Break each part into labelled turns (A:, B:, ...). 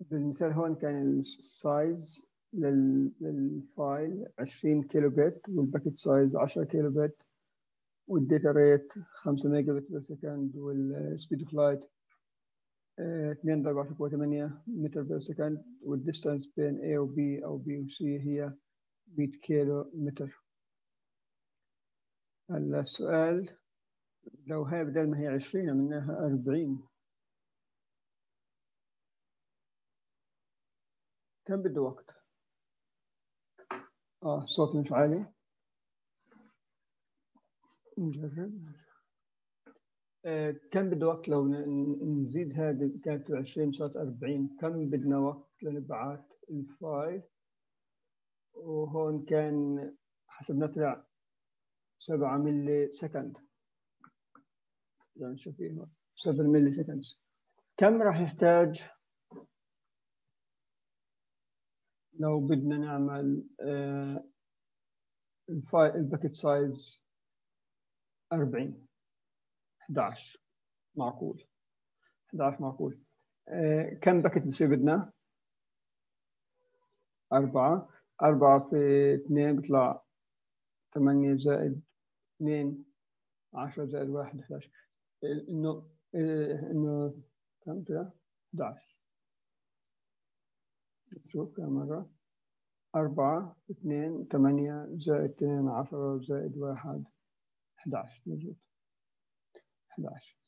A: بالمثال هون كان ال size لل file 20 kilobit وال packet size 10 kilobit وال data rate 5 megabit per second وال speed of light 2 ضرب 10 قوة 8 متر per second وال distance بين A و B أو B و C هي 100 كيلو متر هلا السؤال لو هاي بدل ما هي 20 عملناها 40 كم بده وقت؟ آه صوت مش عالي. نجرب. آه كم بده وقت لو نزيد هذه كانت 20 صارت 40 كم بدنا وقت لنبعث ال file؟ وهون كان حسبنا طلع 7 millisecond. يعني شوف فيه 7 millisecond كم راح يحتاج؟ لو بدنا نعمل آه ال file ال packet size 40 11 معقول 11 معقول. آه كم packet بصير بدنا؟ أربعة. أربعة في اثنين بيطلع ثمانية زائد اثنين عشرة زائد واحد 11 إنه إنه كم طلع؟ 11 شوف كم مرة. أربعة اثنين ثمانية زائد اثنين عشرة زائد واحد. 11 موجود. 11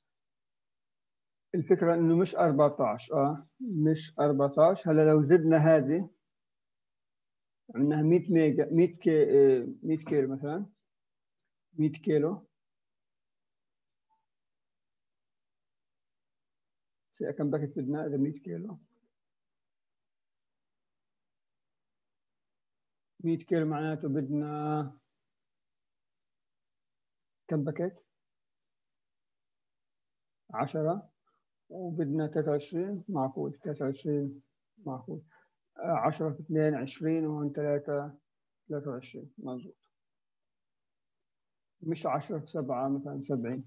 A: الفكرة إنه مش 14 آه. مش 14 هلا لو زدنا هذه عملناها 100 ميجا 100 كي 100 كيلو مثلا. 100 كيلو. كم باكت بدنا إذا 100 كيلو 100 كيلو معناته بدنا كم باكيت؟ 10 وبدنا 23 معقول. 23 معقول. 10 في 2 20 وهون 3 23 مظبوط. مش 10 في 7 مثلا 70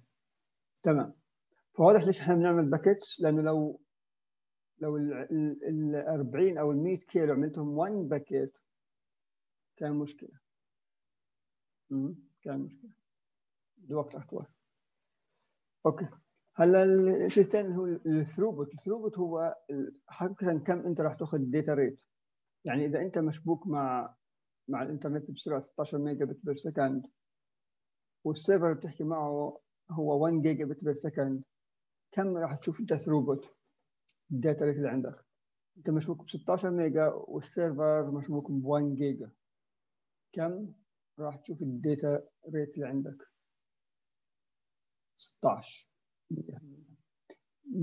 A: تمام. فواضح ليش إحنا بنعمل packets؟ لأنه لو لو ال 40 أو ال 100 كيلو عملتهم 1 packet كان مشكلة. كان مشكلة. بوقت اطول okay. هلا الشيء الثاني هو ال throughput ال throughput هو حقيقة كم أنت راح تأخذ data rate يعني إذا أنت مشبوك مع مع الإنترنت بسرعة 16 megabit per second وال server بتحكي معه هو 1 gigabit per second كم راح تشوف انت throughput ال data rate اللي عندك. أنت مشبوك ب 16 mega وال server مشبوك ب 1 جيجا. كم؟ راح تشوف ال data rate اللي عندك. 16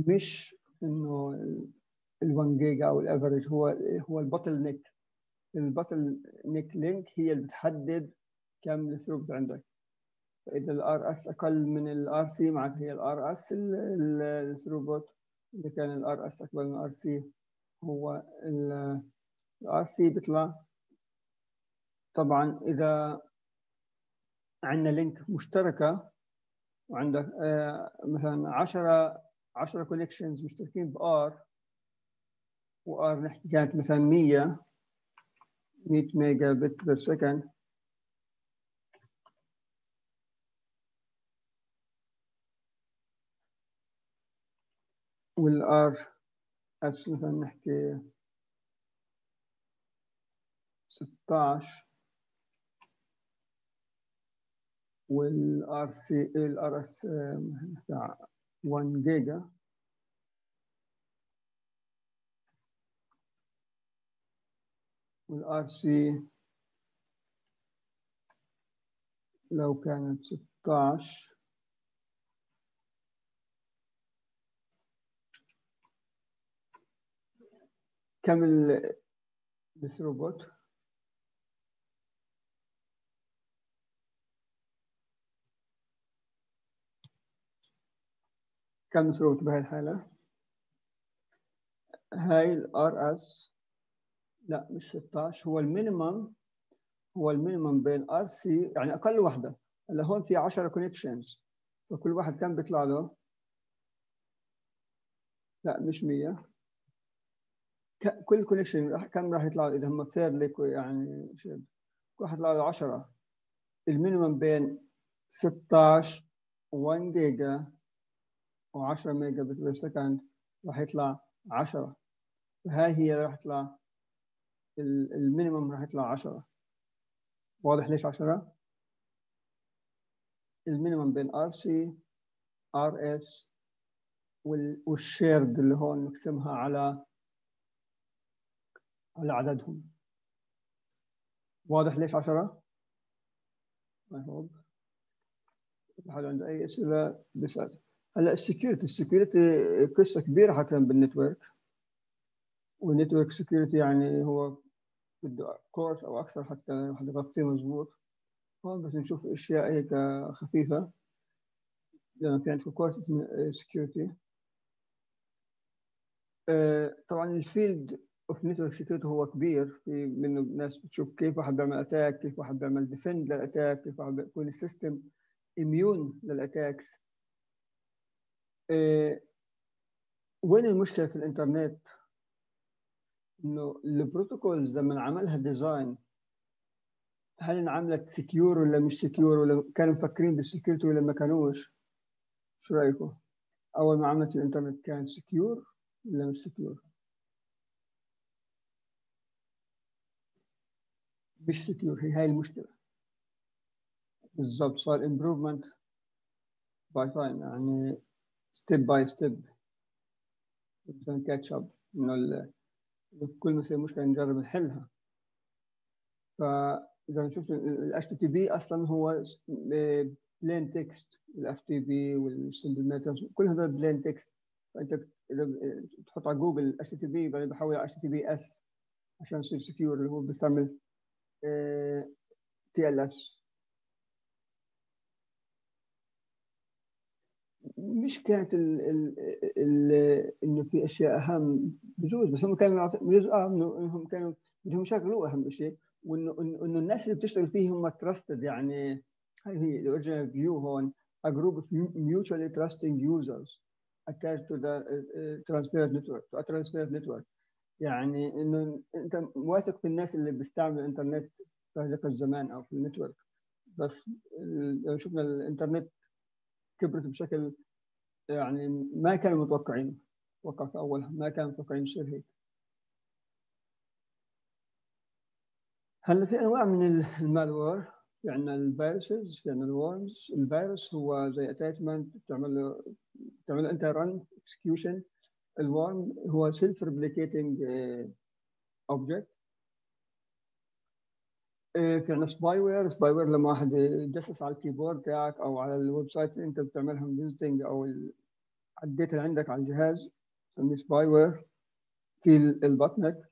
A: مش إنه ال 1 جيجا أو ال average هو هو ال bottleneck. ال bottleneck link هي اللي بتحدد كم ال throughput عندك. فاذا ال Rs أقل من ال Rc معناتها هي ال Rs ال throughput. إذا كان ال Rs اكبر من ال Rc هو ال Rc بيطلع. طبعا إذا عندنا link مشتركة وعندك آه مثلا 10 10 connections مشتركين bar R نحكي كانت مثلا 100 100 mega bit per second وال Rs مثلا نحكي 16 والآر سي الآر إس بتاع 1 جيجا والآر سي لو كانت 16 كم ال throughput كم throughput بهاي الحالة هاي ال Rs لا مش 16 هو ال minimum هو ال minimum بين سي يعني أقل وحدة هلا هون في 10 connections فكل واحد كم بيطلع له؟ لا مش 100 كل connection كم راح يطلع؟ إذا هم fair لك يعني راح يطلع له 10 ال minimum بين 16 1 جيجا و10 mega bit per second راح يطلع 10 هاي هي راح تطلع ال minimum راح يطلع 10 واضح ليش 10 ال minimum بين Rc Rs وال shared اللي هون نقسمها على على عددهم. واضح ليش 10 I hope حد عنده أي أسئلة بيسأل. هلا ال security ال security قصة كبيرة حتى بال network. وال network security يعني هو بده course أو أكثر حتى الواحد يغطيه مضبوط هون بس نشوف أشياء هيك خفيفة. لما في عندكم course اسمه security طبعا ال field of network security هو كبير. في منه ناس بتشوف كيف واحد بيعمل attack كيف واحد بيعمل defend لل attack كيف واحد بيكون ال system immune لل attacks إيه وين المشكلة في الإنترنت؟ إنه ال protocols لما عملها design هل انعملت secure ولا مش secure ولا كانوا مفكرين بال security ولا ما كانوش؟ شو رأيكم؟ أول ما عملت الإنترنت كان secure ولا مش secure مش secure هي هاي المشكلة بالضبط صار improvement by time يعني step by step catch up انه كل ما يصير مشكله نجرب نحلها فاذا شفت ال HTTP أصلا هو plain text ال FTP وال simple كل هذول plain text فانت اذا تحط على جوجل HTTP بعدين بحول على HTTPS عشان يصير secure اللي هو بيستعمل S مش كانت ال ال ال إنه في أشياء أهم بجوز بس هم كانوا بجوز آه إنهم كانوا بدهم يشغلوا أهم شيء وانه انه الناس اللي بتشتغل فيه هم trusted يعني هاي هي ال original view هون a group of mutually trusting users attached to the uh, transparent network to a transparent network. يعني إنه أنت واثق في الناس اللي بيستعملوا الإنترنت في هذاك الزمان أو في ال network. بس لو شفنا الإنترنت كبرت بشكل يعني ما كانوا متوقعين توقع في ما كانوا متوقعين يصير هيك. هلأ في أنواع من ال malware في عندنا ال viruses في عندنا ال worms الفيروس هو زي attachment بتعمل له بتعمل أنت run execution ال worm هو self replicating object في عندنا spyware spyware لما واحد يجسس على ال keyboard تاعك أو على ال website اللي أنت بتعملهم visiting أو على ال data اللي عندك على الجهاز تسميه spyware في ال botnet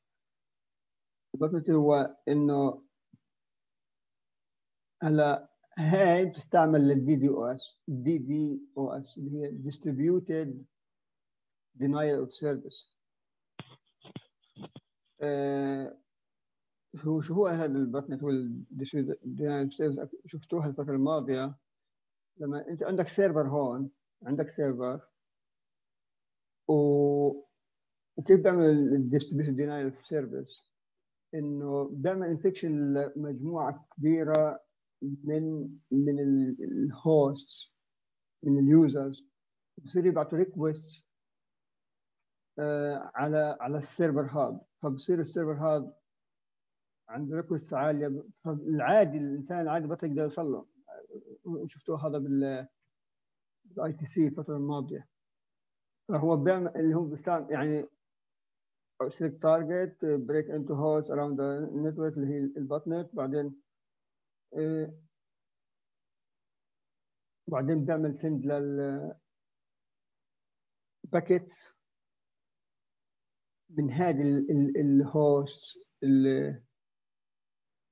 A: ال botnet هو إنه هلا هاي بتستعمل للدي دي أو إس دي دي أو إس اللي هي distributed denial of service. هو شو هو هذا ال botnet هو ال denial service شفتوها الفترة الماضية لما أنت عندك server هون عندك server و وكيف بيعمل ال distribution denial of service إنه بيعمل infection لمجموعة كبيرة من من ال host من ال users بصير يبعثوا request على على ال server هذا. فبصير ال server هذا عنده request عالية. فالعادي الإنسان العادي بطل يقدر يوصل له شفتوه هذا بال بال ITC الفترة الماضية. فهو بيعمل اللي هو بيستعمل يعني select target break into hosts around the اللي هي ال botnet بعدين إيه بعدين بيعمل send لل packets من هذه ال host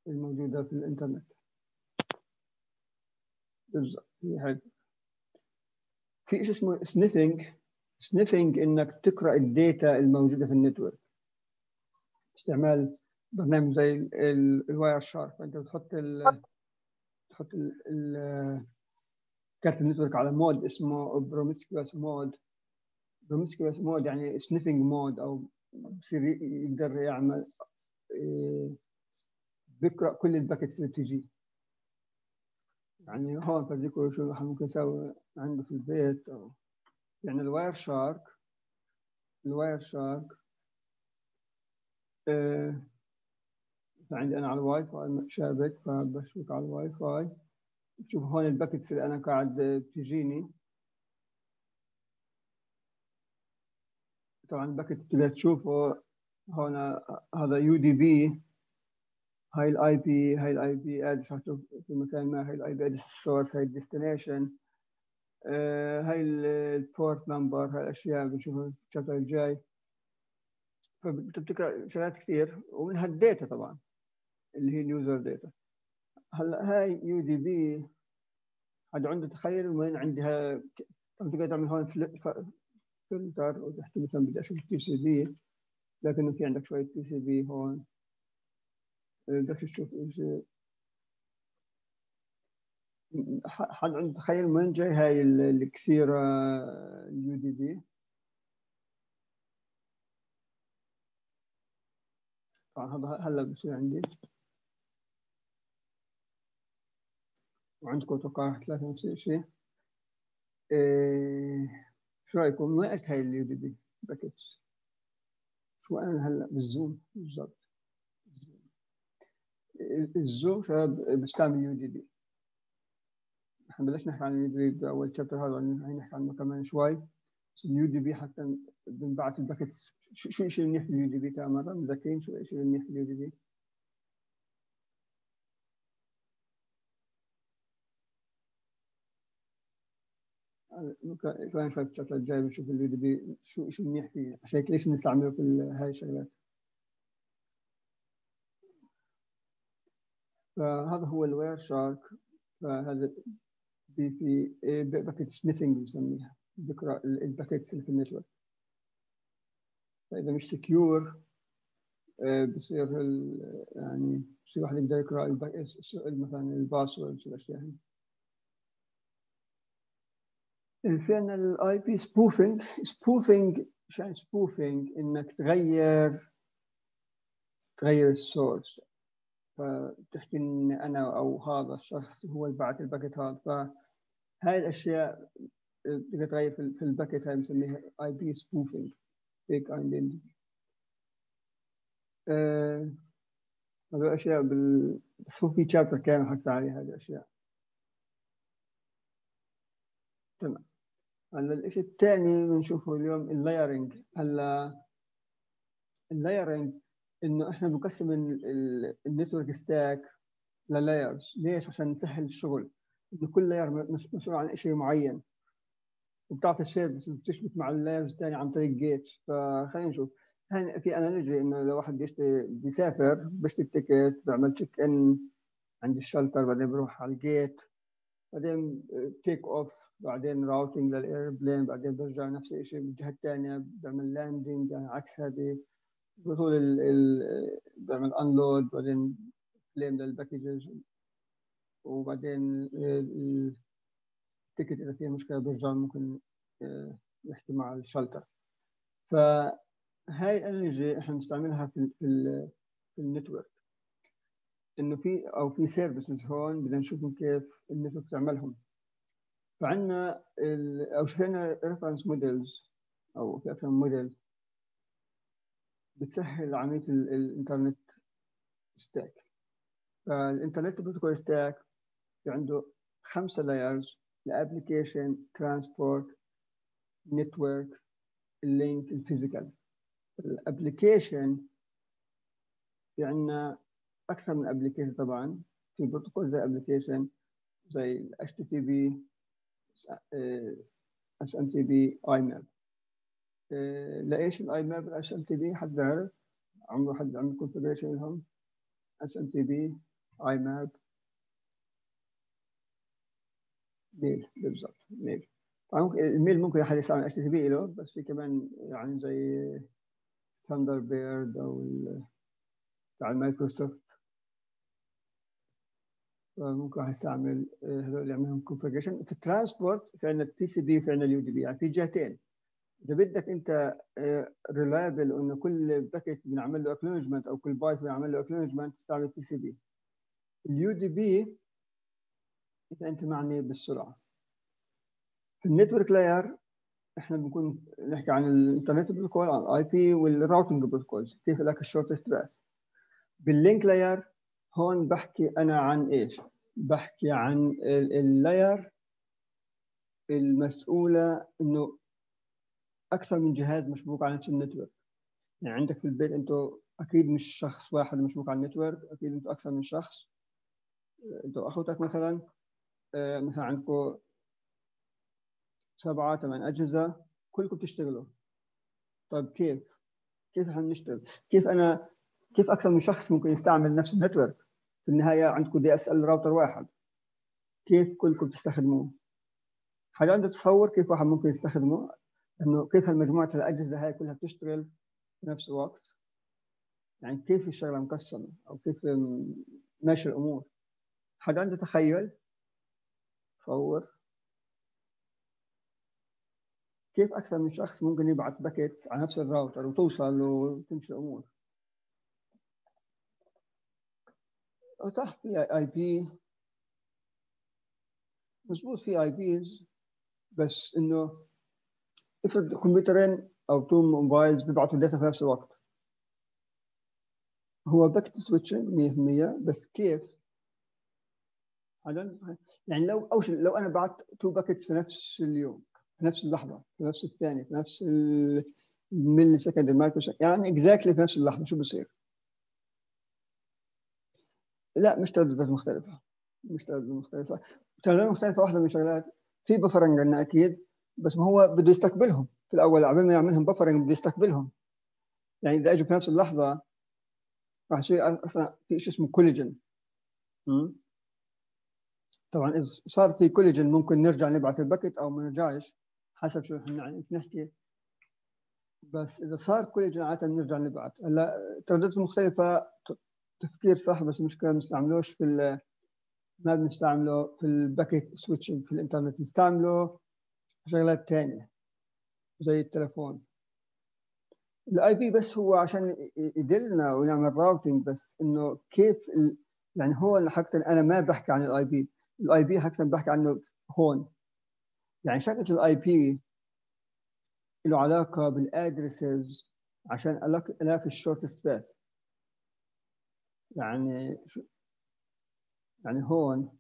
A: الموجوده في الإنترنت. بالضبط في شيء اسمه sniffing sniffing إنك تقرأ ال data الموجودة في ال network. استعمال برنامج زي ال Wireshark فانت بتحط ال تحط ال كارت ال network على mode اسمه promiscuous mode promiscuous mode يعني sniffing mode أو بصير يقدر يعمل بيقرأ كل ال packets اللي بتجي. يعني هون بديكوا شو الواحد ممكن يسوي عنده في البيت أو يعني ال Wireshark ال Wireshark آه عندي أنا على الواي فاي شابك فبشبك على الواي فاي بشوف هون ال packets اللي أنا قاعد بتجيني. طبعا ال packet تقدر تشوفه هون هذا UDP هاي ال IP هاي ال IP add في مكان ما هاي ال IP add ال source هاي ال destination هاي ال port number هاي الأشياء بنشوفها ال chapter الجاي. فبتقرا شغلات كثير ومنها ال data طبعا اللي هي ال user data هلا هاي UDP هذا عنده تخيل وين عندها تقدر تعمل هون فلتر وتحت مثلا بدي أشوف ال TCP لكن في عندك شوية TCP هون. بدك تشوف إيش حد عنده تخيل وين جاي هاي الكثيرة ال UDP. طبعا هذا هلا بصير عندي. وعندكم أتوقع ثلاثة نفس الشيء إيه شو رأيكم؟ إيش هاي ال UDP packets شو أنا هلا بال Zoom بالضبط؟ ال Zoom شباب بستعمل UDP. إحنا بلشنا نحكي عن ال UDP بأول chapter هذا وبعدين نحكي عنه كمان شوي. بس ال UDP حتى بنبعث ال packets. شو شو المنيح بال UDP تامر مذكرين شو الشيء المنيح بال UDP؟ كمان شوي في الجاي بنشوف ال UDP شو شو منيح فيه عشان هيك ليش بنستعمله في هاي الشغلات. فهذا هو ال Wireshark فهذا بي في packet sniffing بنسميها بيقرا ال packets اللي في ال network. فإذا مش secure بصير يعني بصير واحد يقدر يقرأ مثلا ال passwords والاشياء هي في عندنا ال IP شو يعني spoofing إنك تغير تغير ال source فتحكي إن أنا أو هذا الشخص هو اللي بعت ال packet هذا. فهاي الأشياء بدك تغير في ال packet هاي بنسميها IP spoofing fake identity هذول الأشياء بال في chapter كامل حكيت عليها هذه الأشياء. تمام. هلا الشيء الثاني بنشوفه اليوم ال layering هلا ال layering إنه إحنا بنقسم ال network stack ل layers ليش؟ عشان نسهل الشغل. إنه كل layer مسؤول عن شيء معين. وبتعطي service بتشبك مع ال layers الثانية عن طريق gates فخلينا نشوف. هون في analogy إنه لو واحد بيشتري بيسافر بيشتري ال ticket بيعمل check in عند ال shelter بعدين بروح على ال gate بعدين take off بعدين routing لل airplane بعدين برجع نفس الشيء بالجهه الثانية بعمل landing يعني عكس هذه. بطول ال ال بعمل انلود بعدين كليم للباكجز وبعدين التيكت إذا فيها مشكلة برجع ممكن يحكي مع الشلتر. فهاي الانرجي إحنا بنستعملها في ال في النتورك إنه في أو في سيرفيسز هون بدنا نشوف كيف النتورك تعملهم. فعندنا أو شفنا ريفرنس موديلز أو في أكثر من موديل بتسهل عمليه ال internet stack فال internet protocol stack في عنده خمسة لايرز الابلكيشن ترانسبورت نتورك اللينك الفيزيكال الأبلكيشن في عندنا أكثر من application طبعا. في بروتوكول زي application زي ال HTTP اس ام تي بي اي ماب لايش ال IMAP SMTP حد بيعرف عمره حد عمل configuration لهم؟ اس ام تي بي اي ماب ميل بالضبط mail ال mail ممكن حد يستعمل HTTP له بس في كمان يعني زي Thunderbird أو بتاع المايكروسوفت ممكن هستعمل هذول اللي يعملهم configuration في ال transport في عندنا ال TCP وفي عندنا ال UDP يعني في جهتين. إذا بدك أنت reliable انه كل packet بنعمل له acknowledgment أو كل بايت بنعمل له acknowledgment تستعمل TCP ال UDP إذا أنت معني بالسرعة. في ال network layer إحنا بنكون نحكي عن ال internet protocol عن ال IP وال routing protocols كيف لك ال shortest path بال link layer هون بحكي أنا عن إيش بحكي عن ال layer المسؤولة إنه أكثر من جهاز مشبوك على نفس ال network يعني عندك في البيت أنتم أكيد مش شخص واحد مشبوك على ال network أكيد أنتم أكثر من شخص أنتم أخوتك مثلا آه، مثلا عندكم سبعة ثمان أجهزة كلكم بتشتغلوا طيب كيف؟ كيف حنشتغل؟ كيف أنا كيف أكثر من شخص ممكن يستعمل نفس ال network؟ في النهاية عندكم DSL router واحد كيف كلكم تستخدموه؟ هل عنده تصور كيف واحد ممكن يستخدمه؟ انه كيف هالمجموعه الأجهزة هاي كلها بتشتغل في نفس الوقت؟ يعني كيف الشغلة مقسمه أو كيف ماشي الأمور؟ حد عنده تخيل؟ تصور كيف أكثر من شخص ممكن يبعث packets على نفس الراوتر وتوصل وتمشي الأمور؟ صح في IP مضبوط في IPs بس إنه افرض كمبيوترين أو two mobiles بيبعثوا data في نفس الوقت هو packet switching 100% بس كيف؟ يعني لو أو لو أنا بعت two packets في نفس اليوم في نفس اللحظة في نفس الثانية في نفس ال millisecond ال microsecond يعني exactly في نفس اللحظة شو بصير؟ لا مش ترددات مختلفة. مش ترددات مختلفة. ترددات مختلفة واحدة من الشغلات في buffering عندنا أكيد بس ما هو بده يستقبلهم. في الأول قبل ما يعملهم buffering بده يستقبلهم. يعني إذا أجوا في نفس اللحظة راح يصير أصلا في شيء اسمه collision طبعا إذا صار في collision ممكن نرجع نبعث ال packet أو ما نرجعش حسب شو إحنا نحكي. بس إذا صار collision عادة بنرجع نبعث. هلأ ترددات مختلفة تفكير صح بس المشكلة ما بنستعملوش في ما بنستعمله في ال packet switching في الإنترنت بنستعمله في شغلات ثانية زي التليفون. ال IP بس هو عشان يدلنا ونعمل routing بس إنه كيف ال... يعني هو حقيقه أنا ما بحكي عن ال IP ال IP حقيقه بحكي عنه هون. يعني شغله ال IP له علاقة بال addresses عشان ألاقي ال shortest path يعني يعني هون.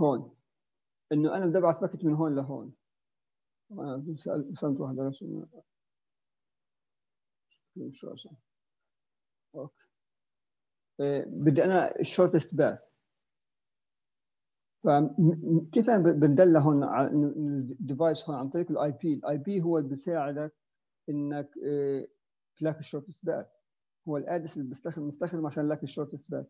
A: هون. إنه أنا بدي أبعث packet من هون لهون. أنا رسمت واحدة رسم شو okay. إيه، بدي أنا ال shortest path فكيف بندل هون ال device هون عن طريق ال IP ال IP هو اللي بيساعدك إنك تلاقي ال short path هو ال address اللي بيستخدم مستخدم عشان تلاقي ال short path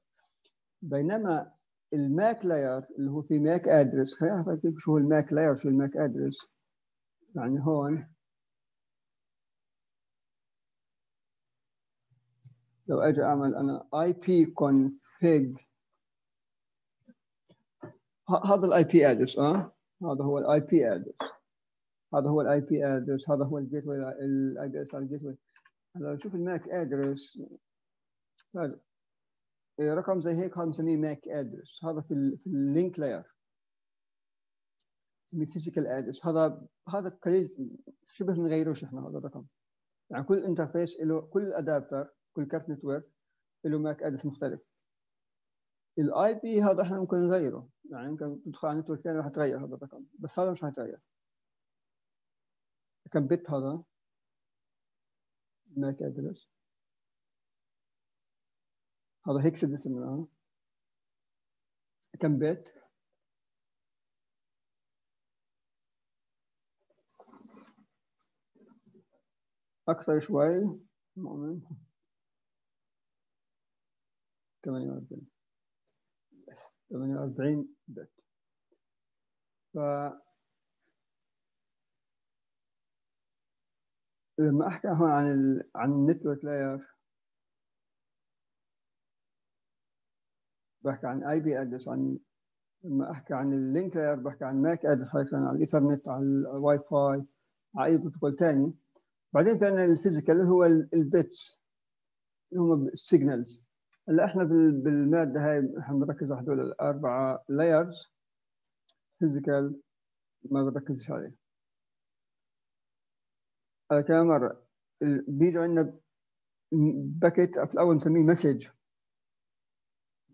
A: بينما ال MAC layer اللي هو في MAC address خلينا نعرف شو هو ال MAC layer شو ال MAC address يعني هون. لو أجي أعمل أنا ipconfig هذا ال IP address آه؟ هذا هو ال IP address هذا هو ال IP address هذا هو ال gateway ال IP على ال gateway هلا شوف ال MAC address رقم زي هيك هذا بنسميه MAC address هذا في في ال link layer بنسميه physical address هذا هذا قليل شبه ما نغيروش إحنا هذا الرقم. يعني كل interface له كل adapter كل كارت network له MAC address مختلف. ال IP هذا إحنا ممكن نغيره. يعني يمكن تدخل على network ثاني راح تغير هذا الرقم بس هذا مش حيتغير كم bit هذا؟ MAC address هذا hexadecimal كم bit أكثر شوي. مؤمن. 48 48 bit. ف لما أحكي هون عن ال... عن ال network layer بحكي عن IP address عن لما أحكي عن ال link layer بحكي عن MAC address على الإيثرنت على الواي فاي على أي بروتوكول ثاني بعدين في عندنا ال physical اللي هو ال bits اللي هم ال signals هلا إحنا بالمادة هاي حنركز على هدول الأربعة layers physical ما بركزش عليه. على كم مرة بيجي عندنا packet في الأول نسميه message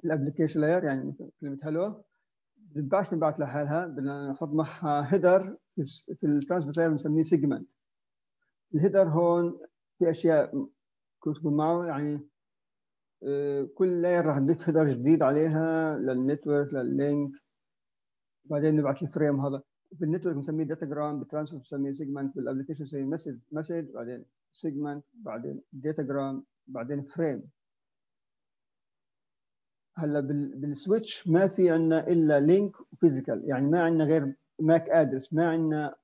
A: ال application layer يعني كلمة hello بنبقاش نبعث لحالها بدنا نحط معها header في ال transport layer بنسميه segment ال header هون في أشياء تكون معه يعني كل layer راح نضيف header جديد عليها لل network لل link. بعدين نبعث ال frame هذا. بال network بنسميه datagram بال transport بنسميه segment بال application بنسميه message message بعدين segment بعدين datagram بعدين frame. هلا بال switch ما في عندنا إلا link و physical يعني ما عندنا غير MAC address ما عندنا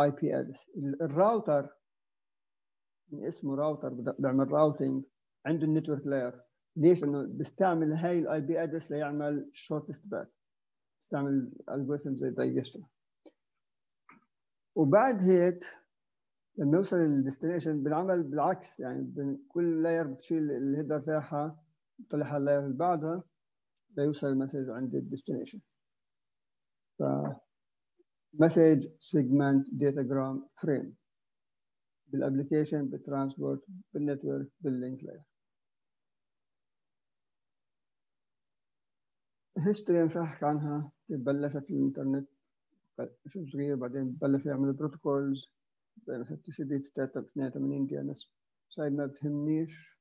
A: IP address الـ router اسمه راوتر بيعمل routing عنده الـ network layer ليش؟ إنه بيستعمل هاي الـ IP address ليعمل shortest path بيستعمل algorithm زي Dijkstra وبعد هيك لما يوصل لل destination بنعمل بالعكس يعني كل layer بتشيل الـ header تاعها بتطلعها الـ layer اللي بعدها ليوصل الـ message عند الـ destination ف مسج سيجمنت داتاجرام فريم بالابلكيشن بالترانسبورت بالنتورك باللينك لاير هيستوري مش هحكي عنها كيف بلشت الإنترنت شيء صغير بعدين بلش يعمل protocols مثلا تي سي بي 82 دي إن إس. سايد ما بتهمنيش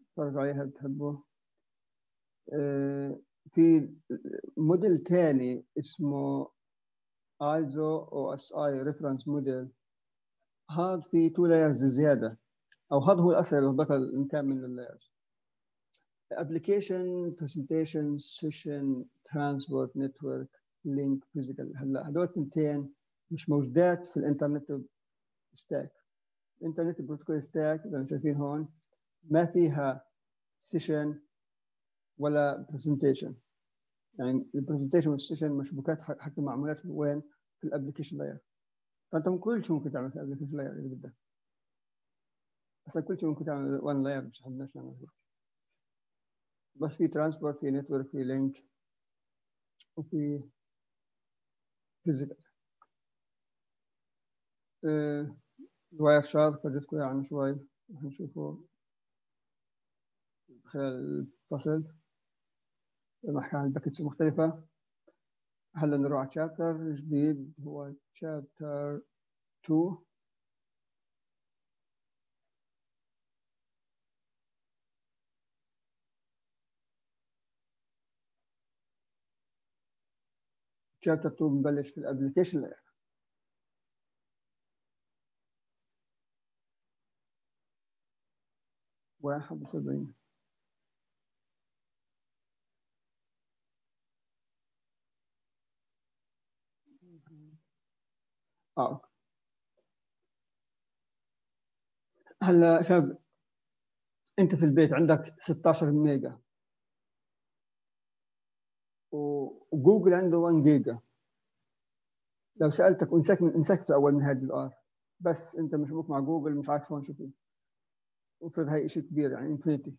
A: اتفرج عليها بتحبه. في موديل تاني اسمه ISO OSI reference model. هذا في two layers زيادة أو هذا هو الاصل اللي ذكر ان كان من الـ layers application presentation session transport network link physical. هلا هدول الثنتين مش موجودات في الـ Internet stack الـ Internet protocol stack اللي شايفين هون ما فيها session ولا presentation يعني الـ presentation وال session مشبوكات حتى معمولات وين؟ في الـ application layer فأنت كل شيء ممكن تعمل في الـ application layer إذا بدك. بس كل شيء ممكن تعمل one layer مش حدناش نعمل بس في transport في network في link وفي physical الـ Wireshark فرجتكم عنه شوي. رح نشوفه خلال الفصل. لما احكي عن الـ packets المختلفة هلا نروح على chapter جديد هو chapter 2 chapter 2 بنبلش في الـ application layer واحد وسبعين. آه هلا شباب أنت في البيت عندك 16 mega. وجوجل عنده 1 جيجا. لو سألتك انسك انسك في أول من هذه الآر. بس أنت مشبوك مع جوجل مش عارف هون شو فيه افرض هاي شيء كبير يعني انفينيتي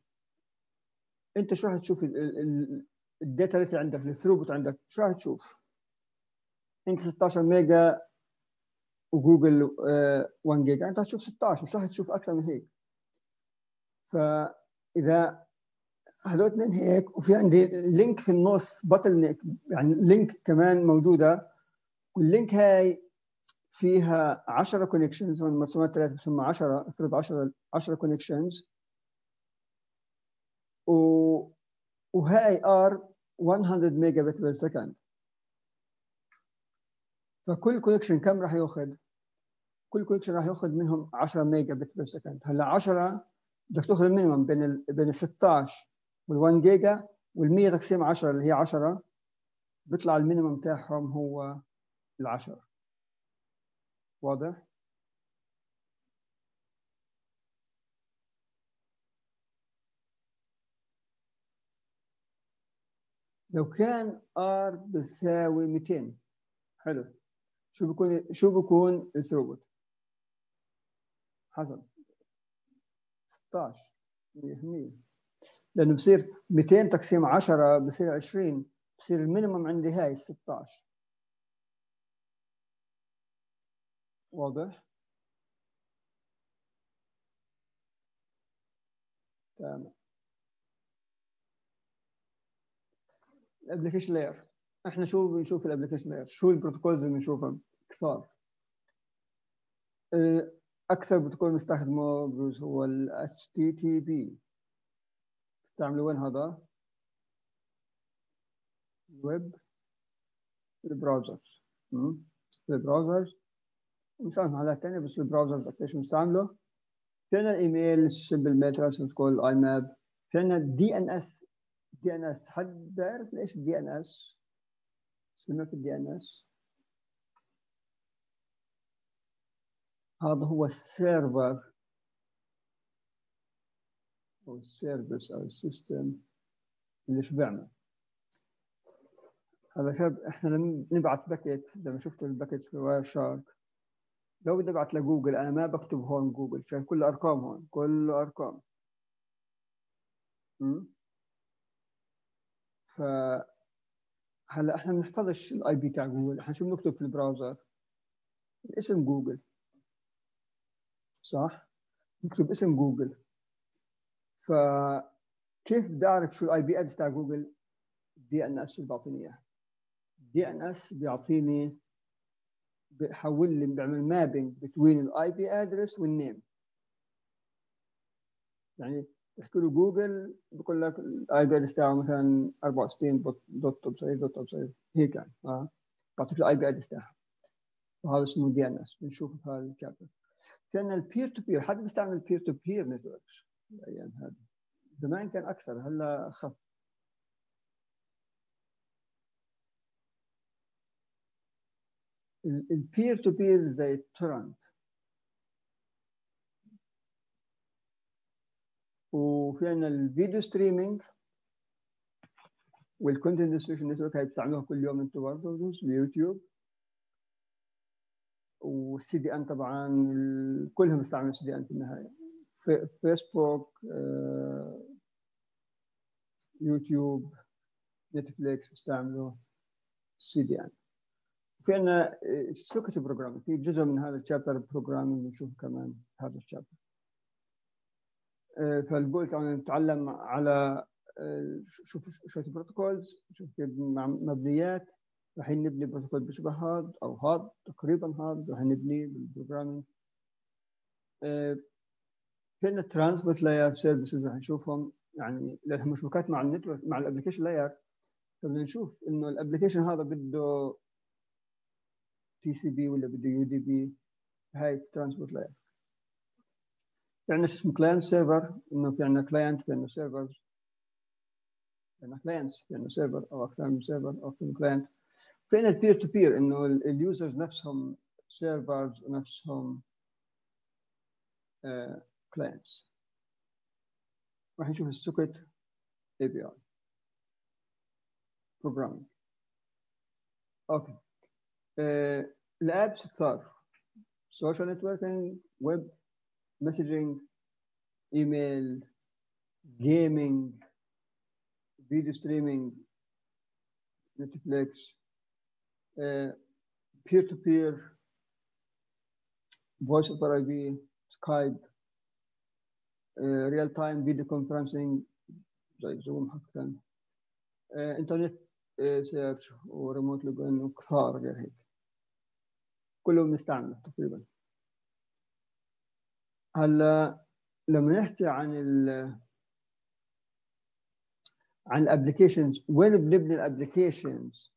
A: أنت شو راح تشوف الداتا اللي عندك الثروبوت عندك؟ شو راح تشوف؟ أنت 16 ميجا وجوجل 1 جيجا. أنت هتشوف 16 مش راح تشوف أكثر من هيك. فإذا هدول اثنين هيك وفي عندي link في النص bottleneck يعني link كمان موجودة وال link هاي فيها 10 connections هون مرسومات ثلاثة بسمى 10 افرض 10 10 connections و وهاي R 100 mega bit per second فكل connection كم راح ياخذ؟ كل connection راح ياخذ منهم 10 mega bit per second هلا 10 بدك تاخذ الـ minimum بين ال بين ال 16 وال 1 جيجا وال 100 تقسيم 10 اللي هي 10 بيطلع الـ minimum تاعهم هو ال 10 واضح؟ لو كان R بتساوي 200 حلو. شو بيكون شو بيكون الـ throughput؟ حسب 16 100 لأنه بصير 200 تقسيم 10 بصير 20 بصير الـ minimum عندي هاي 16 واضح؟ تمام. الـ application layer إحنا شو بنشوف الـ application layer شو الـ protocols اللي بنشوفها كثار. أكثر بروتوكول بنستخدمه هو ال HTTP تستعملوا وين هذا؟ الـ web الـ browsers. الـ browsers. بنستخدم حالات ثانية بس الـ browsers قديش بنستعمله فينا الايميل السمبل ميل ترانسفير آي ماب. فينا الدي إن إس. دي إن إس حد بيعرف ليش الـ DNS؟ سمعت الـ DNS؟ هذا هو الـ server. أو الـ service أو الـ system اللي بيعمل هذا شاب إحنا لما نبعث packet زي ما شفتوا الـ packet في Wireshark لو بدي ابعث لجوجل أنا ما بكتب هون جوجل شايف كل ارقام هون كله ارقام ف هلا إحنا ما بنحفظش الـ IP تاع جوجل إحنا شو بنكتب في الـ browser؟ اسم جوجل. صح؟ نكتب اسم جوجل. فكيف بدي اعرف شو الـ IP address تاع Google؟ DNS اللي بيعطيني اياه DNS بيعطيني بيحول لي بيعمل mapping بين الـ IP address وال name يعني تحكي له جوجل بقول لك ال IP address تاعه مثلا 64 dot بصير dot بصير هيك يعني آه بعطيك ال IP address تاعها وهذا اسمه DNS بنشوفه في هذا ال chapter كان ال peer to peer حد بيستعمل peer to peer networks الأيام هذه. زمان كان أكثر هلأ اخف ال peer to peer زي ال torrent وفي عندنا ال video streaming وال content distribution network هاي بتستعملوها كل يوم أنتم برضه اليوتيوب وال CDN طبعا كلهم بيستعملوا ال CDN في النهاية. Facebook YouTube Netflix بيستعملوا ال CDN في عندنا ال socket program في جزء من هذا ال chapter programming بنشوف كمان هذا ال chapter فال goal طبعا نتعلم على شوف شوية protocols شوف مبنيات. رايحين نبني بروتوكول بيشبه هذا أو هذا تقريبا هذا راح نبني بال programming فينا transport layer services راح نشوفهم يعني لها مشبكات مع ال network مع ال application layer فبدنا نشوف إنه ال application هذا بده TCP ولا بده UDP هاي transport layer في عندنا شيء اسمه client server إنه في عندنا client في عندنا server في عندنا clients في عندنا server أو أكثر من server أو أكثر من client في عندنا ال peer to peer انه ال users نفسهم servers ونفسهم clients راح نشوف ال socket API programming okay ال apps كثار social networking web messaging email gaming video streaming Netflix peer to peer voice over IP Skype real time video conferencing زي Zoom حقا internet search و remote login وكثار غير هيك. كلهم نستعمله تقريبا. هلا لما نحكي عن ال عن ال applications وين بنبني ال applications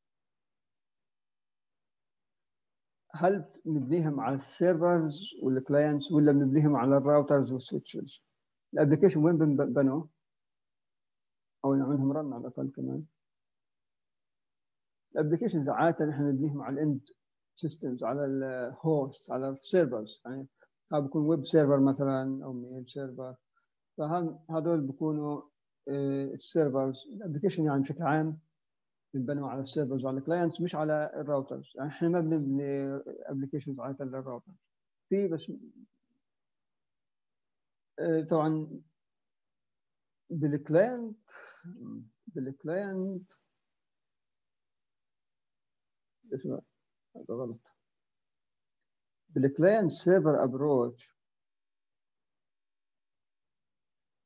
A: هل بنبنيهم على ال servers وال clients ولا بنبنيهم على ال routers وال switches ال application وين بنبنوا أو نعملهم run على الأقل كمان. ال applications عادة إحنا نبنيهم على ال end systems على ال host على ال servers يعني هذا بيكون web server مثلا أو mail server فهذول بيكونوا ال servers ال application يعني بشكل عام بنبنوا على ال servers وعلى ال clients مش على ال routers يعني إحنا ما بنبني applications على الراوتر في بس آه، طبعا بال client بال client اسمه هذا غلط. بال client server approach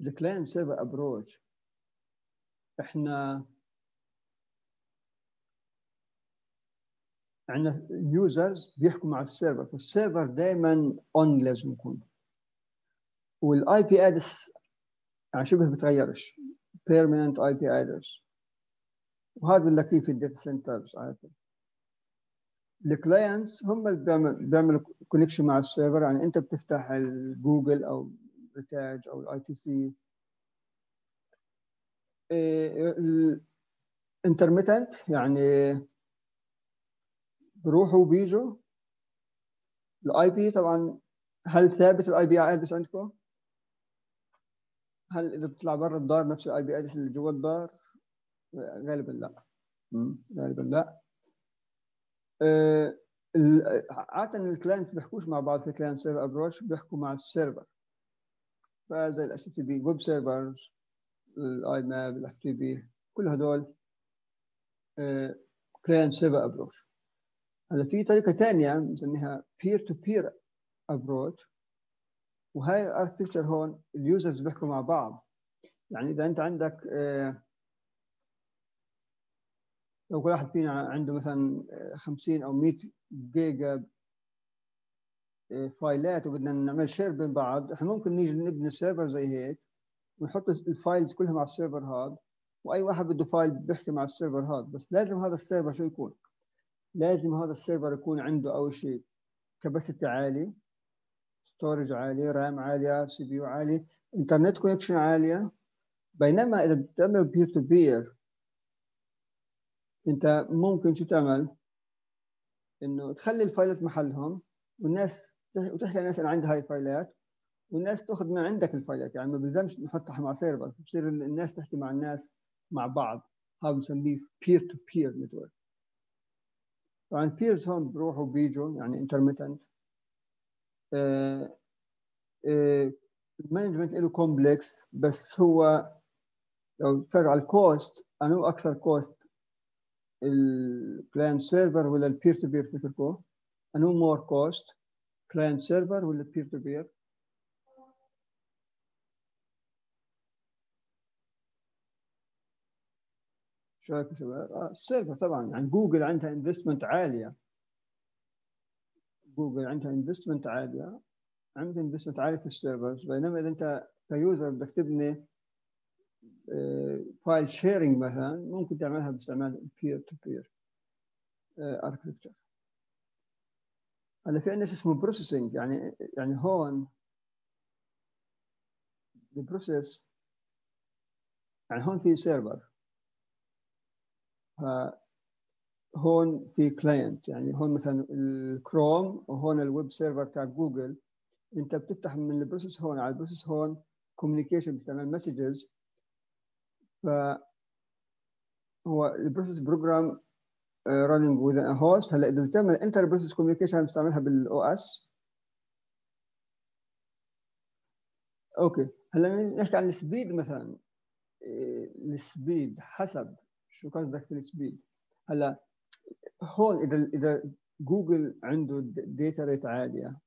A: ال client server approach إحنا عندنا users بيحكوا مع ال server فال server دائما on لازم يكون. وال IP address يعني شبه بتغيرش. permanent IP address وهذا بنلاقيه في ال data centers عاده ال clients هم اللي بيعملوا connection مع ال server. يعني انت بتفتح الجوجل أو Ritaj أو ال ITC ال intermittent يعني بروحوا وبيجوا. ال IP طبعا هل ثابت ال IP address عندكم؟ هل إذا بتطلع برا الدار نفس ال IP address اللي جوا الدار؟ غالبا لا. غالبا لا. آه، عادة ال clients بيحكوش مع بعض. في client server approach بيحكوا مع ال server فزي ال HTTP web servers ال IMAP ال FTP كل هدول client server approach هلا في طريقة ثانية بنسميها peer to peer approach وهي ال architecture هون ال users بيحكوا مع بعض. يعني إذا أنت عندك آه، لو كل واحد فينا عنده مثلا 50 أو 100 جيجا آه، file ات وبدنا نعمل share بين بعض إحنا ممكن نيجي نبني server زي هيك ونحط ال files كلها مع ال server هذا وأي واحد بده file بيحكي مع ال server هذا. بس لازم هذا ال server شو يكون؟ لازم هذا ال server يكون عنده أول شيء capacity عالي storage عالي RAM عاليه CPU عالي internet connection عالية. بينما إذا بتعمل peer to peer أنت ممكن شو تعمل؟ إنه تخلي ال file ات محلهم والناس وتحكي للناس أنا عندي هاي ال file ات والناس تأخذ من عندك ال files. يعني ما بلزمش نحطها مع server بصير الناس تحكي مع الناس مع بعض. هذا بنسميه peer to peer network طبعا peers هون بروحوا بيجوا يعني intermittent ال management له complex بس هو لو تفرج على ال cost انو أكثر cost ال client server ولا ال peer to peer فكركم انو more cost client server ولا peer to peer شو رأيكم شباب؟ آه ال server طبعا. يعني جوجل عندها investment عالية. جوجل عندها investment عاليه عندها investment عاليه في ال servers بينما إذا أنت ك user بدك تبني file sharing مثلا ممكن تعملها باستعمال peer to peer architecture هلأ في عندنا شيء اسمه processing يعني يعني هون ال process يعني هون في server هون في client يعني هون مثلا الكروم وهون ال web server تاع جوجل انت بتفتح من ال process هون على ال process هون communication باستعمال messages ف هو ال process program running with host هلا إذا بتعمل inter process communication بتستعملها بال OS okay هلا نحكي عن ال speed مثلا. ال speed حسب شو قصدك في ال speed. هلا هون إذا إذا جوجل عنده data rate عالية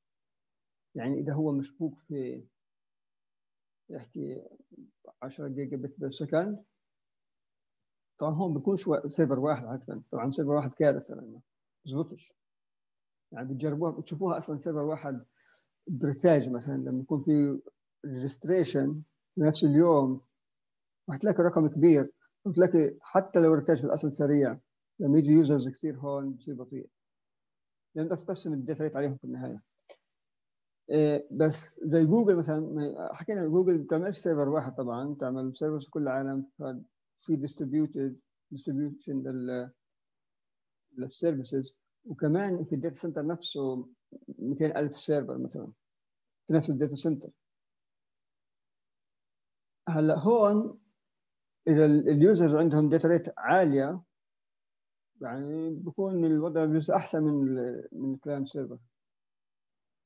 A: يعني إذا هو مشبوك في يحكي 10 giga bit per second طبعا هون بيكون شو server واحد عاده طبعا server واحد كارثة لأنه بزبطش. يعني بتجربوها بتشوفوها أصلا server واحد بريتاج مثلا. لما يكون في registration في نفس اليوم راح تلاقي رقم كبير. بتلاقي حتى لو الريتاج في الأصل سريع. لما يجي users كثير هون بصير بطيء. لأن بدك تقسم ال data rate عليهم في النهاية. إيه بس زي جوجل مثلا حكينا جوجل ما بتعملش server واحد طبعا بتعمل servers في كل العالم في distributed distribution لل services وكمان في ال data center نفسه 200000 server مثلا في نفس ال data center هلأ هون إذا ال users عندهم data rate عالية يعني بكون الوضع بجوز أحسن من من ال client server.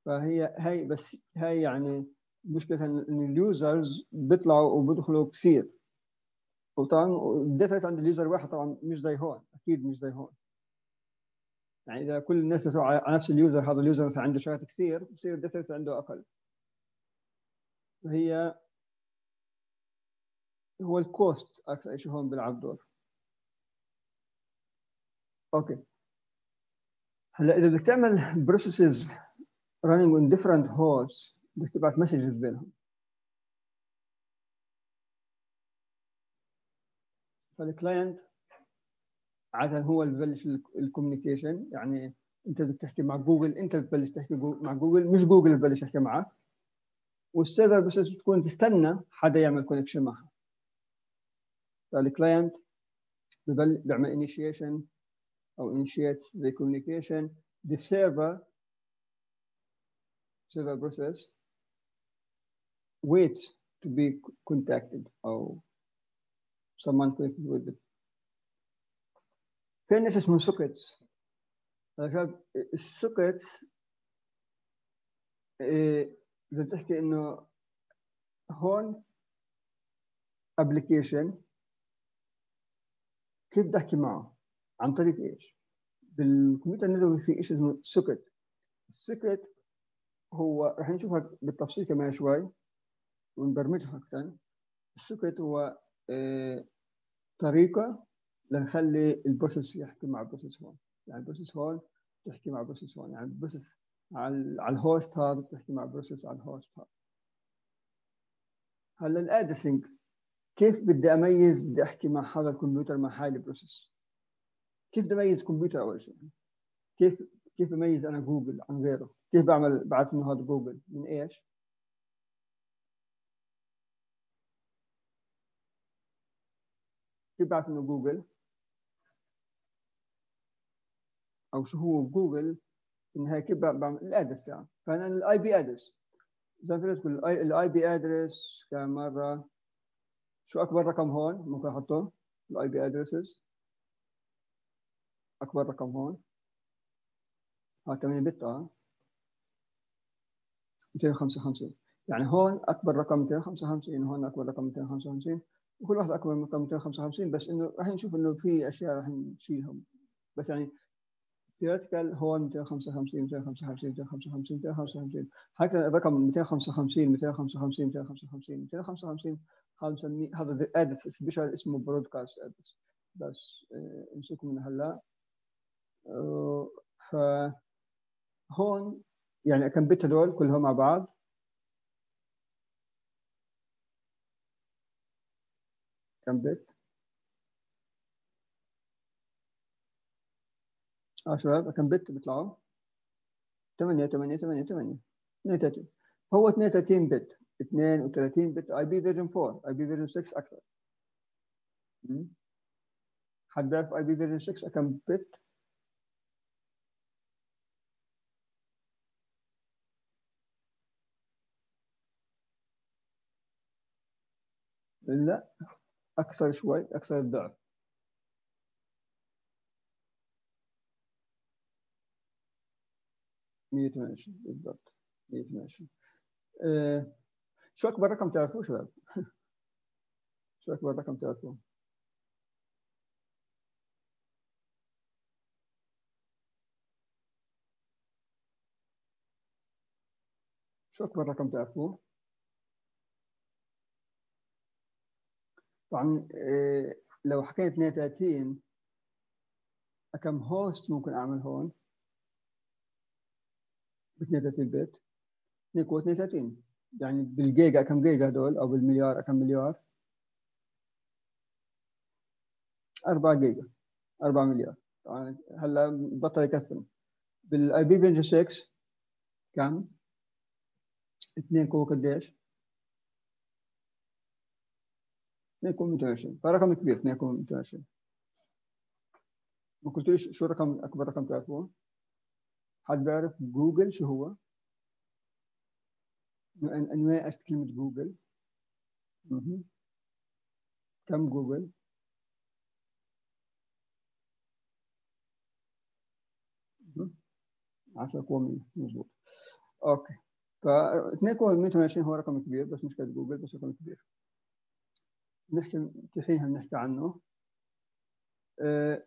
A: فهي هي بس هي يعني مشكلة ان ال users بيطلعوا وبيدخلوا كثير. وطبعا ال data عند ال user واحد طبعا مش زي هون أكيد مش زي هون. يعني إذا كل الناس على نفس ال user هذا ال user مثلا عنده شغلات كثير بصير ال data عنده أقل. فهي هو ال cost أكثر شيء هون بيلعب دور. okay هلا إذا بدك تعمل processes running on different hosts بدك تبعت messages بينهم. فال client عادة هو اللي ببلش ال communication. يعني أنت بدك تحكي مع جوجل أنت بتبلش تحكي مع جوجل مش جوجل ببلش يحكي معك. وال server بس بتكون تستنى حدا يعمل connection معها. فالكلاينت بيعمل initiation. او initiates the communication the server server process waits to be contacted or someone connected with it في ناس اسمه سوكيتس شباب السوكيتس اذا بتحكي انه هون ابلكيشن كيف بدي احكي معه؟ عن طريق إيش؟ بال computer network في شيء اسمه socket ال socket هو رح نشوفها بالتفصيل كمان شوي ونبرمجها أكثر ال socket هو آه طريقة لنخلي ال process يحكي مع ال process هون. يعني ال process هون تحكي مع ال process هون. يعني ال process على ال host هذا بتحكي مع ال process على ال host هذا. هلا ال addressing كيف بدي أميز بدي أحكي مع هذا الكمبيوتر مع هاي ال process؟ كيف بدي اميز كمبيوتر أول شيء؟ كيف كيف بميز أنا جوجل عن غيره؟ كيف بعمل بعرف إنه هذا جوجل؟ من إيش؟ كيف بعرف إنه جوجل؟ أو شو هو جوجل؟ إن هي كيف بعمل ال address تاعه فانا ال IP address زي ما تقول ال IP address كم مرة شو أكبر رقم هون؟ ممكن أحطه؟ ال IP addresses اكبر رقم هون ها 8 bit آه 255 يعني هون اكبر رقم 255 هون اكبر رقم 255 وكل واحد اكبر من رقم 255 بس انه راح نشوف انه في اشياء راح نشيلهم بس يعني theoretical هون 255 255 255 255 هكذا الرقم 255 255 255 255 هذا بنسميه هذا address special اسمه broadcast address بس امسكوا من هلا ف هون يعني كم bit هدول كلهم مع بعض؟ كم bit؟ آه شباب كم bit بيطلعوا؟ 8 8 8 8 32 هو 32 bit. 32 bit. IP version 4 IP version 6 أكثر. حد بيعرف IP version 6 كم bit؟ لا أكثر شوي أكثر الضعف مية وعشرين بالضبط مية وعشرين أه شو أكبر رقم تعرفوه شباب؟ شو أكبر رقم تعرفوه؟ شو أكبر رقم تعرفوه؟ طبعا أه لو حكيت 32 كم host ممكن أعمل هون؟ ب 32 bit 2 قوة 32 يعني بالجيجا كم جيجا هدول؟ أو بالمليار كم مليار؟ 4 جيجا. 4 مليار. طبعا هلأ بطل يكفي بالاي بي فينجر 6 كم؟ 2 قوة قديش 2 قوة 220 فرقم كبير 2 قوة 220 ما قلتليش شو رقم اكبر رقم تعرفوه؟ حد بيعرف جوجل شو هو؟ انواع كلمة جوجل. كم جوجل؟ 10 قوة 100 مظبوط okay ف 2 قوة 128 هو رقم كبير بس مش كده جوجل بس رقم كبير نحكي حينها بنحكي عنه أه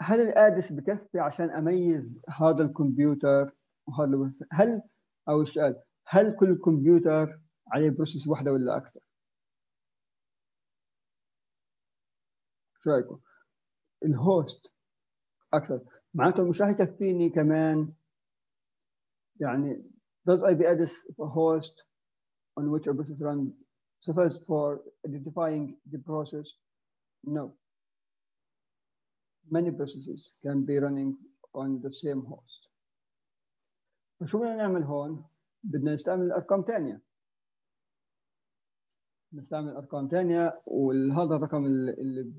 A: هل ال address بكفي عشان أميز هذا الكمبيوتر وهذا هل أو السؤال هل كل كمبيوتر عليه process واحدة ولا أكثر؟ شو رأيكم؟ الهوست أكثر معناته مش راح يكفيني كمان يعني does IP address a host on which a process run suffice for identifying the process? No. Many processes can be running on the same host. فشو بدنا نعمل هون؟ بدنا نستعمل ارقام ثانية. نستعمل ارقام ثانية وهذا الرقم اللي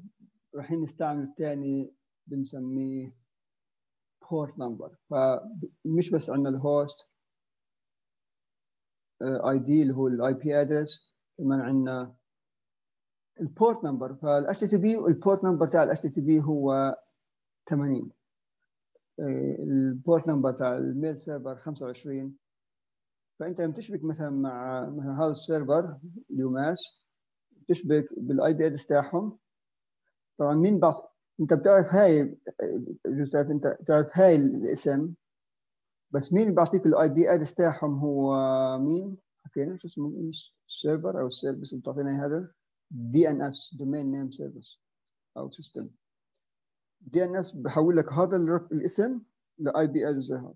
A: رايحين نستعمل الثاني بنسميه port number فمش بس عندنا ال host ID اللي هو ال IP address كمان عندنا ال port number فال HTTP ال port number تاع ال HTTP هو 80 ال port number تاع ال mail server 25 فأنت لما تشبك مثلا مع مثلا هذا ال server ال UMass تشبك بال IP address تاعهم. طبعا مين بعض أنت بتعرف هاي جوز تعرف أنت تعرف هاي الاسم بس مين بيعطيك ال IP address تاعهم هو مين؟ حكينا شو اسمه ال server أو ال service اللي بتعطينا هذا DNS domain name service أو system DNS بحول لك هذا الاسم ل IP زي هذا.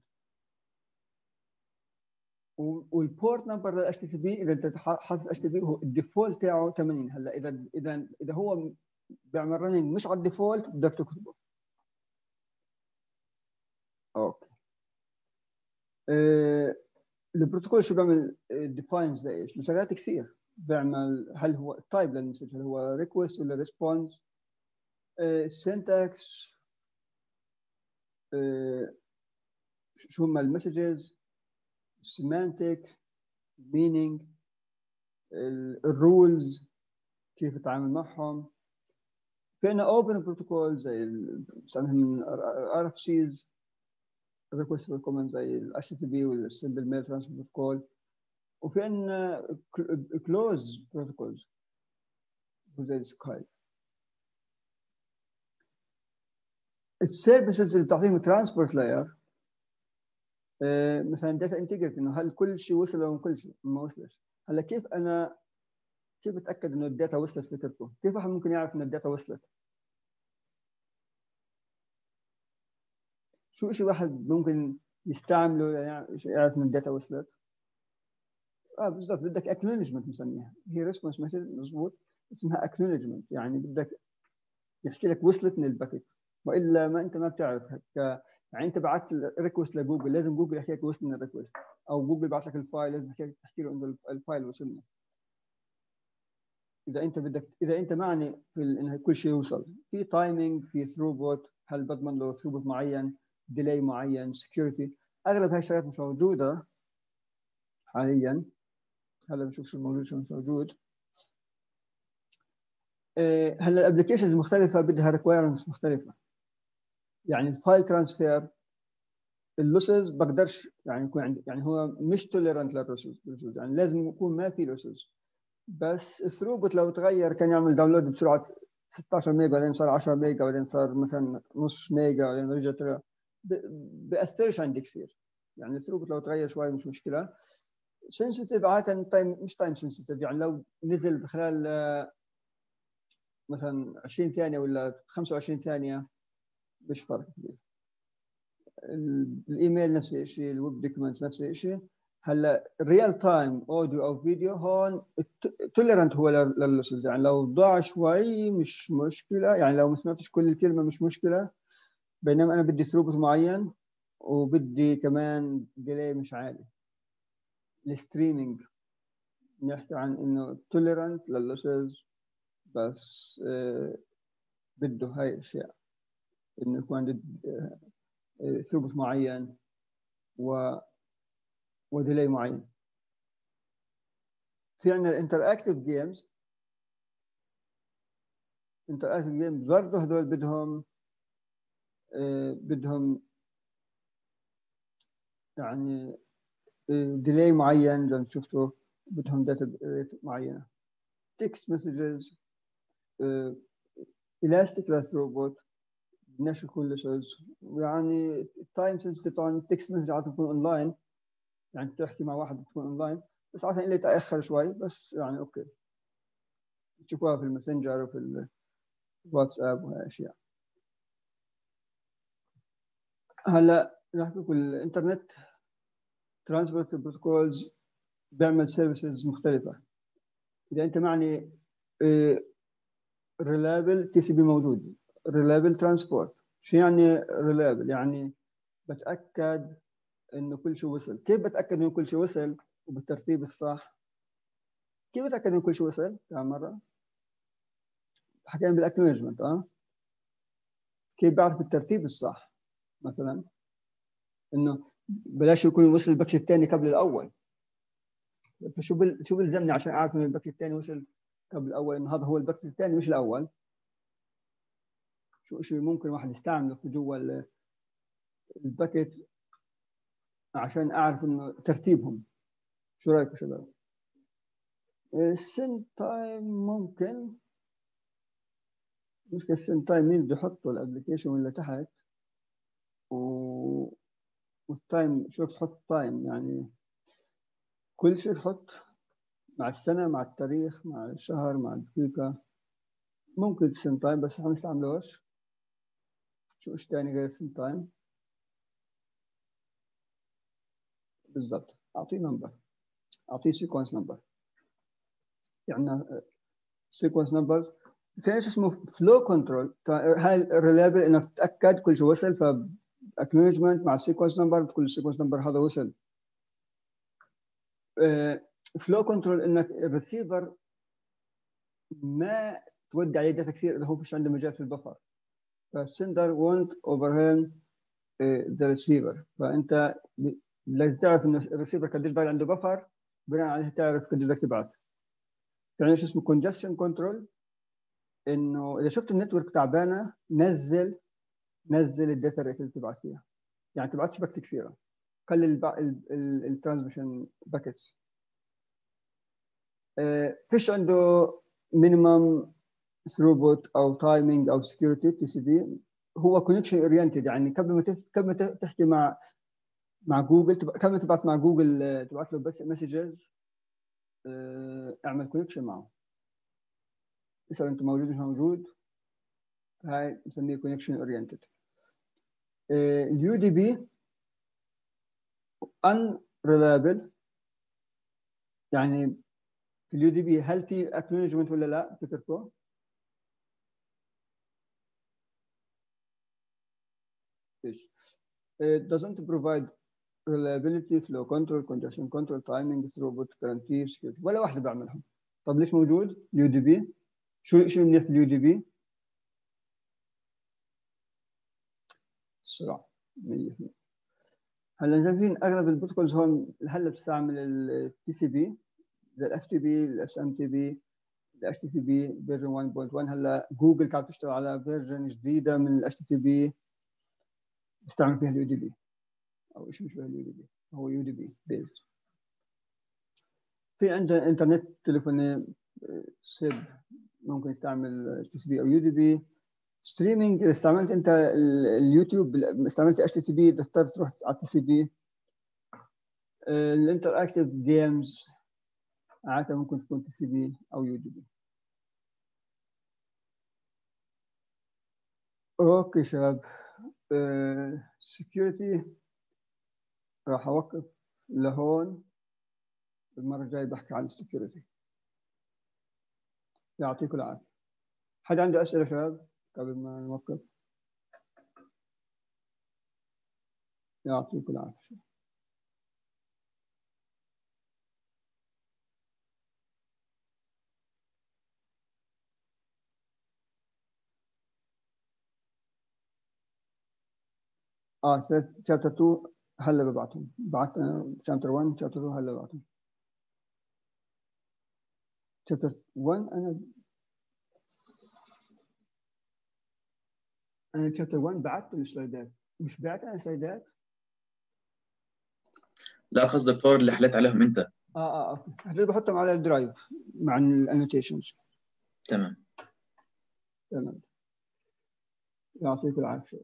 A: وال port number لل HTTP إذا أنت حاطط HTTP هو ال default تاعه 80 هلا اذا اذا إذا هو بيعمل running مش على ال default بدك تكتبه. okay. أه البروتوكول شو بيعمل defines لايش؟ لشغلات كثير. بيعمل هل هو ال type لل message هل هو request ولا response ال syntax أه شو هم ال messages ال semantics meaning ال rules كيف تتعامل معهم. في عندنا open protocol زي بنسميهم RFCs request comment زي ال HTTP وال simple mail transfer protocol وفي عندنا closed protocols زي ال Skype ال services اللي بتعطيهم transport layer مثلا data integrity إنه هل كل شيء وصل ولا كل شيء؟ ما وصلش. هلا كيف أنا كيف أتأكد إنه ال data وصلت فكرته كيف واحد ممكن يعرف ان ال data وصلت؟ شو شيء واحد ممكن يستعمله يعرف ان ال data وصلت؟ آه بالضبط. بدك acknowledgment مسميها. هي response method مضبوط اسمها acknowledgment يعني بدك يحكي لك وصلت من ال packet. وإلا ما أنت ما بتعرف. يعني أنت بعت request لجوجل. لازم جوجل يحكي لك وصل من ال request أو جوجل بعت لك ال file. لازم تحكي له إنه ال file وصلنا. إذا أنت بدك إذا أنت معني في ان كل شيء يوصل. في timing في throughput هل بضمن له throughput معين؟ delay معين security أغلب هاي الشغلات مش موجودة حاليا. هلا بنشوف شو موجود شو مش موجود. هلا ال applications مختلفة بدها requirements مختلفة. يعني ال file transfer ال loss بقدرش يعني يكون عندي يعني هو مش tolerant لل loss يعني لازم يكون ما في loss. بس ال throughput لو تغير كان يعمل download بسرعة 16 mega بعدين صار 10 mega بعدين صار مثلا نص mega بعدين رجع طلع. بأثرش عندي كثير. يعني ال throughput لو تغير شوي مش مشكلة. sensitive عادة time مش time sensitive يعني لو نزل بخلال مثلا 20 ثانية ولا 25 ثانية مش فرق كبير. الإيميل نفس الشيء ال web documents نفس الشيء. هلأ ال real time audio أو فيديو هون tolerant هو لل loss يعني لو ضاع شوي مش مشكلة. يعني لو ما سمعتش كل الكلمة مش مشكلة. بينما أنا بدي throughput معين وبدي كمان delay مش عالي. ال streaming نحكي عن إنه tolerant لل loss بس آه بده هاي الاشياء إنه يكون throughput معين و و delay معين. في عندنا ال interactive games interactive games برضه هذول بدهم آه بدهم يعني delay معين زي ما شفتوا بدهم data rate معينة. text messages elastic less throughput نشر كل شيء يعني ال time sensitive طبعا ال text message عادة تكون اونلاين يعني تحكي مع واحد بتكون اونلاين بس عادة اللي تأخر شوي بس يعني okay. تشوفوها في الماسنجر وفي الواتساب وهي أشياء. هلا راح نقول ال internet transport protocols بيعمل services مختلفة. إذا أنت معني reliable TCP موجود. reliable transport شو يعني reliable يعني بتأكد إنه كل شيء وصل. كيف بتأكد إنه كل شيء وصل؟ وبالترتيب الصح. كيف بتأكد إنه كل شيء وصل؟ كم مرة؟ حكينا بال acknowledgment آه؟ كيف بعرف الترتيب الصح؟ مثلا إنه بلاش يكون وصل ال packet الثاني قبل الأول. فشو بل... شو بيلزمني عشان أعرف ان ال packet الثاني وصل قبل الأول؟ إنه هذا هو ال packet الثاني مش الأول؟ شو شو ممكن واحد يستعمله في جوا ال packet عشان أعرف إنه ترتيبهم. شو رايكم شباب؟ ال send time ممكن. مش ال send time مين بده يحطه ال application ولا تحت؟ و... وال time شو تحط time يعني كل شيء تحط مع السنة مع التاريخ مع الشهر مع الدقيقة. ممكن ال send time بس إحنا نستعملوش شو إيش تاني غير ال send time بالضبط. أعطيه number أعطيه sequence number يعني sequence number في إيش اسمه flow control هاي reliable إنك تتاكد كل شيء وصل ف acknowledgment مع ال sequence number بتقول ال sequence number هذا وصل. flow control إنك الريسيفر ما تودي عليه data كثير إذا هو فيش عنده مجال في ال buffer. فال sender won't overwhelm the receiver فأنت لازم تعرف إن الريسيفر قديش باقي عنده buffer بناء عليه تعرف قديش بدك تبعت يعني شو اسمه congestion control إنه إذا شفت ال network تعبانة نزل نزل ال data rate اللي تبعت فيها. يعني تبعتش packet كثيره قلل ال transmission packets فيش عنده minimum throughput أو timing أو security TCP هو connection oriented يعني قبل ما قبل ما تحكي مع مع جوجل قبل ما تبعت مع جوجل تبعت له بس messages اعمل connection معه. اسأل أنت موجود مش موجود. هاي بنسميه connection oriented ال UDP unreliable يعني في ال UDP هل في acknowledgment ولا لا فكرته؟ إيش؟ It doesn't provide reliability, flow control, congestion control, timing, throughput, guarantee, security ولا واحدة بعملهم. طب ليش موجود؟ بي شو شو منيح في ال U؟ السرعة 100% هلا شايفين أغلب ال protocols هون هلا بتستعمل ال TCP ال FTP ال SMTP ال HTTP version 1.1 هلا جوجل كانت تشتغل على version جديدة من ال HTTP بيستعمل فيها ال UDP أو شيء مشبه ال UDP هو UDP based في عندنا internet telephony SIP ممكن يستعمل TCP أو UDP streaming استعملت أنت اليوتيوب استعملت HTTP تضطر تروح على ال TCP ال interactive games عادة ممكن تكون TCP أو UDP Okay شباب. security راح أوقف لهون. المرة الجاية بحكي عن ال security يعطيكم العافية. حد عنده أسئلة شباب؟ قبل ما نوقف. يعطيكم العافية. آه chapter 2 هلا ببعتهم؟ بعت chapter 1 chapter 2 هلا ببعتهم؟ chapter 1 أنا أنا chapter 1 بعت السلايدات مش بعت أنا سلايدات
B: لا قصدك ال power اللي حليت عليهم أنت.
A: آه آه okay هدول بحطهم على ال drive مع ال annotations
B: تمام.
A: تمام. يعطيك العافية.